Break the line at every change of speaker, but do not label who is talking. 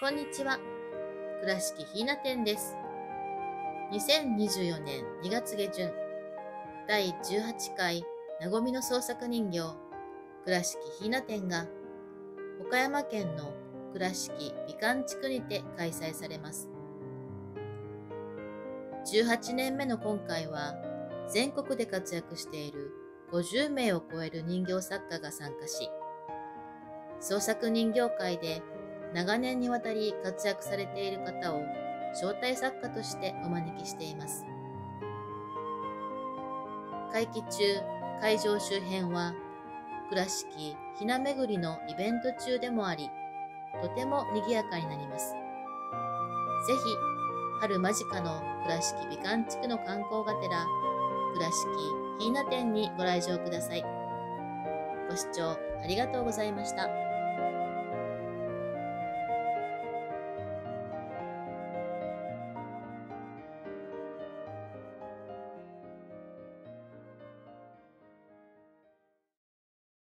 こんにちは。倉敷ひな店です。2024年2月下旬、第18回なごみの創作人形、倉敷ひな展が、岡山県の倉敷美観地区にて開催されます。18年目の今回は、全国で活躍している50名を超える人形作家が参加し、創作人形界で長年にわたり活躍されている方を招待作家としてお招きしています。会期中、会場周辺は倉敷ひな巡りのイベント中でもあり、とても賑やかになります。ぜひ、春間近の倉敷美観地区の観光がてら、倉敷ひな店にご来場ください。ご視聴ありがとうございました。